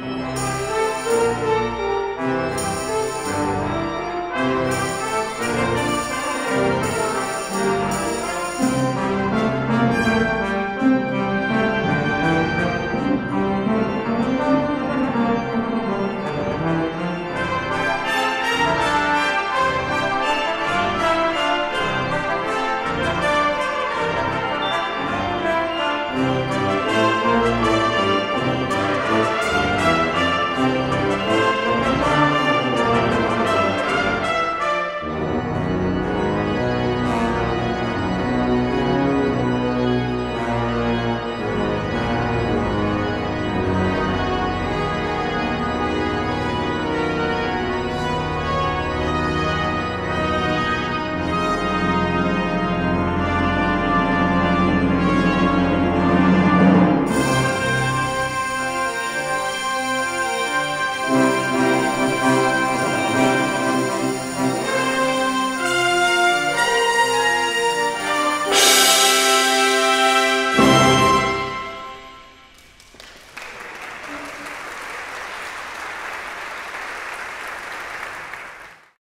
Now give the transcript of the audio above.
Bye.